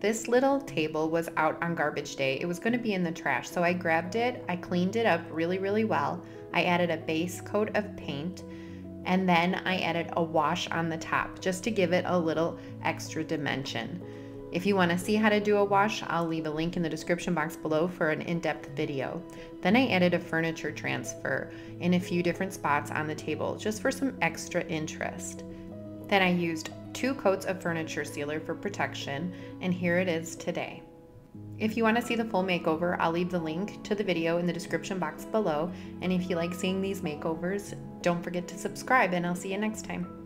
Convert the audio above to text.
This little table was out on garbage day. It was going to be in the trash, so I grabbed it, I cleaned it up really, really well. I added a base coat of paint, and then I added a wash on the top just to give it a little extra dimension. If you want to see how to do a wash, I'll leave a link in the description box below for an in-depth video. Then I added a furniture transfer in a few different spots on the table just for some extra interest. Then I used two coats of furniture sealer for protection, and here it is today. If you want to see the full makeover, I'll leave the link to the video in the description box below. And if you like seeing these makeovers, don't forget to subscribe, and I'll see you next time.